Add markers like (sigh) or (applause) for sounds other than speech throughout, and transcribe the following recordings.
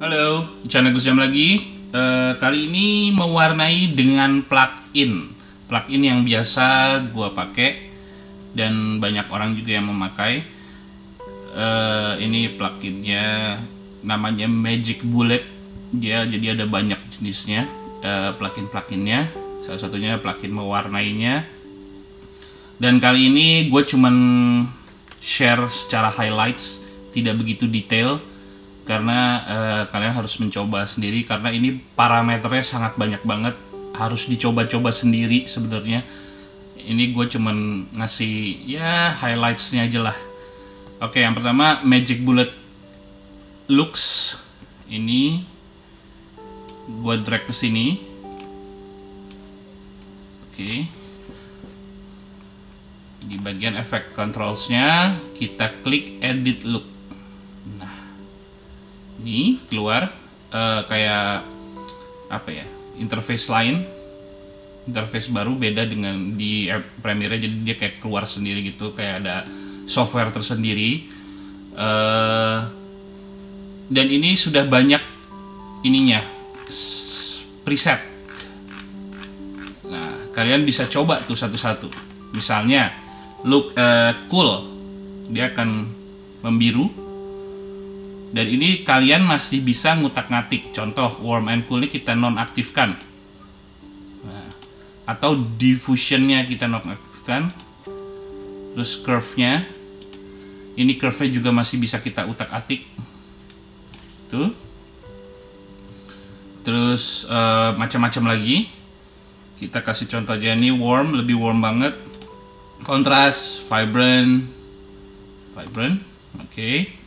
Halo, channel Gus Jam lagi. Eh, kali ini mewarnai dengan plugin. Plugin yang biasa gua pakai dan banyak orang juga yang memakai. Eh, ini pluginnya namanya Magic Bullet. Dia jadi ada banyak jenisnya eh, plugin-pluginnya. Salah satunya plugin mewarnainya. Dan kali ini gue cuman share secara highlights, tidak begitu detail karena eh, kalian harus mencoba sendiri karena ini parameternya sangat banyak banget. Harus dicoba-coba sendiri sebenarnya. Ini gue cuman ngasih ya highlightsnya aja lah. Oke yang pertama magic bullet looks. Ini gue drag ke sini. Oke. Di bagian efek controlsnya kita klik edit look ini keluar eh, kayak apa ya interface lain interface baru beda dengan di Premiere jadi dia kayak keluar sendiri gitu kayak ada software tersendiri. Eh, dan ini sudah banyak ininya preset. Nah kalian bisa coba tuh satu-satu. Misalnya look eh, cool. Dia akan membiru dan ini kalian masih bisa ngutak-ngatik. Contoh warm and cool ini kita nonaktifkan. Nah, atau diffusionnya kita nonaktifkan. Terus curve-nya. Ini curve-nya juga masih bisa kita utak-atik. Tuh. Terus eh, macam-macam lagi. Kita kasih contoh aja. Ini warm lebih warm banget. Kontras vibrant. Vibrant oke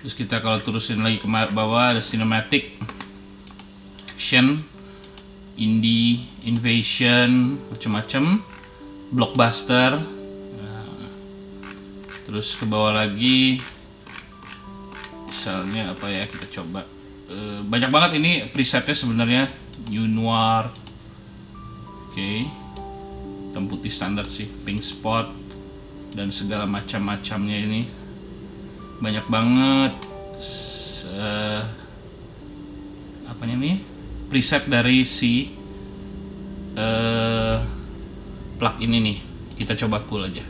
terus kita kalau terusin lagi ke bawah ada cinematic action indie invasion macam-macam blockbuster Nah, terus ke bawah lagi misalnya apa ya kita coba. Eh, banyak banget ini presetnya sebenarnya new noir oke hitam putih standar sih pink spot dan segala macam-macamnya ini banyak banget eh, apanya nih preset dari si eh plugin ini kita coba cool aja.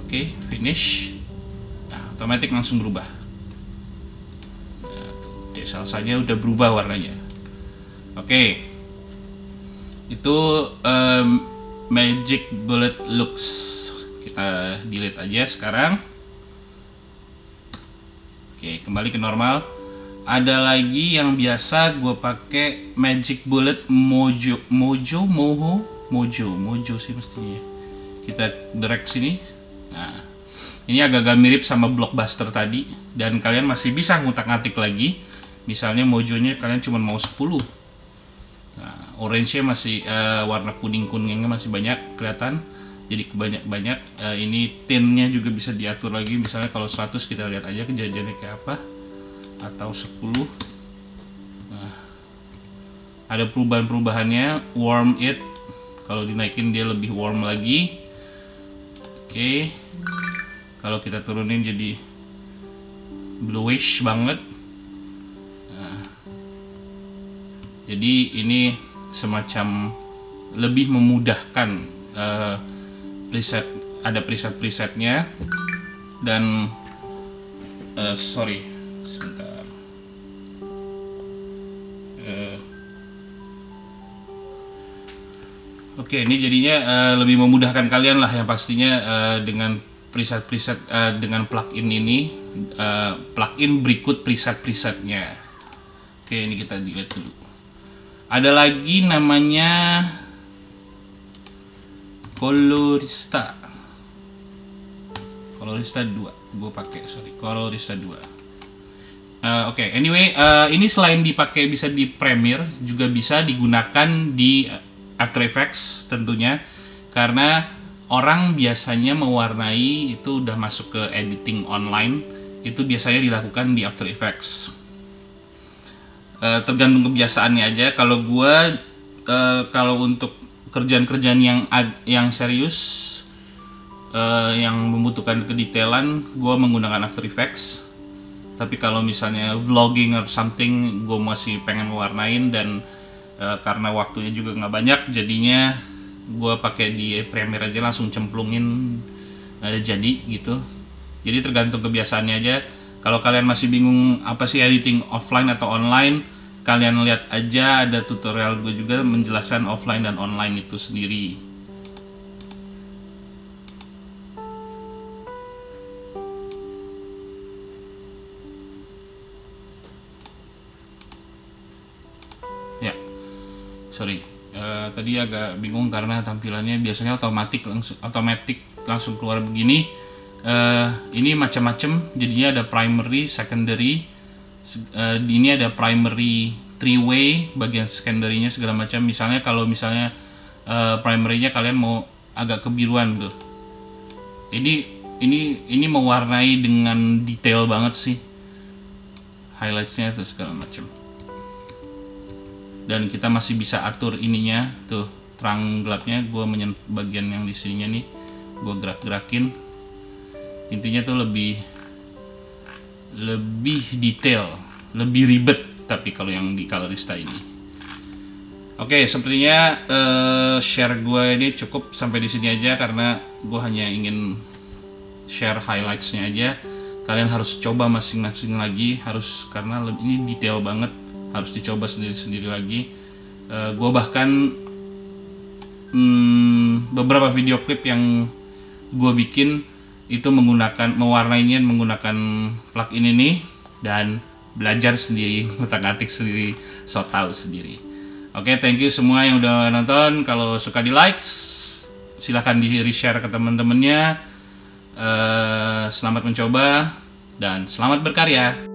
Oke finish. Nah otomatis langsung berubah. Nah, saja udah berubah warnanya. Oke. Itu em, magic bullet looks. Kita delete aja sekarang Oke, kembali ke normal. Ada lagi yang biasa gue pakai Magic Bullet Mojo, Mojo, Moho, Mojo, Mojo sih mestinya. Kita drag sini. Nah, ini agak-agak mirip sama Blockbuster tadi dan kalian masih bisa ngutak-ngatik lagi. Misalnya Mojonya kalian cuma mau 10. Nah, orange-nya masih eh, warna kuning-kuningnya masih banyak kelihatan. Jadi kebanyak-banyak Eh, ini tinnya juga bisa diatur lagi. Misalnya kalau 100 kita lihat aja kejadiannya kayak apa atau 10. Nah, ada perubahan-perubahannya. Warm it. Kalau dinaikin dia lebih warm lagi. Oke. Kalau kita turunin jadi bluish banget. Nah, jadi ini semacam lebih memudahkan eh, preset ada preset presetnya. Dan eh, sorry sebentar. Eh, oke ini jadinya eh, lebih memudahkan kalian lah yang pastinya eh, dengan preset preset eh, dengan plugin ini eh, plugin berikut preset presetnya. Oke ini kita delete dulu. Ada lagi namanya Colorista Colorista 2 gue pakai sorry. Colorista 2 Eh, Oke, anyway, eh, ini selain dipakai bisa di Premiere, juga bisa digunakan di After Effects tentunya, karena orang biasanya mewarnai itu udah masuk ke editing online, itu biasanya dilakukan di After Effects. Eh, tergantung kebiasaannya aja. Kalau gua eh, kalau untuk kerjaan-kerjaan yang yang serius eh, yang membutuhkan kedetailan, gua menggunakan After Effects. tapi kalau misalnya vlogging or something gue masih pengen mewarnain dan uh, karena waktunya juga nggak banyak jadinya gue pakai di Premiere aja langsung cemplungin uh, jadi gitu jadi tergantung kebiasaannya aja kalau kalian masih bingung apa sih editing offline atau online kalian lihat aja ada tutorial gue juga menjelaskan offline dan online itu sendiri. Ya sorry. Uh, tadi agak bingung karena tampilannya biasanya otomatis langsung otomatis langsung keluar begini. Uh, ini macam-macam jadinya ada primary secondary uh, ini ada primary three way bagian secondary-nya segala macam. Misalnya kalau misalnya uh, kalian mau agak kebiruan tuh ini ini ini mewarnai dengan detail banget sih. Highlightsnya tuh segala macam. Dan kita masih bisa atur ininya tuh terang gelapnya. Gue menyentuh bagian yang di sininya nih gue gerak-gerakin. Intinya tuh lebih lebih detail lebih ribet tapi kalau yang di colorista ini. Oke sepertinya uh, share gue ini cukup sampai di sini aja karena gue hanya ingin share highlightsnya aja. Kalian harus coba masing-masing lagi harus karena ini detail banget harus dicoba sendiri-sendiri lagi. Uh, gue bahkan hmm, beberapa video klip yang gue bikin itu menggunakan mewarnainya menggunakan plugin ini dan belajar sendiri (laughs) ngutak-ngatik sendiri so tau sendiri. Oke okay, thank you semua yang udah nonton. Kalau suka di like silahkan di share ke teman-temannya. Uh, selamat mencoba dan selamat berkarya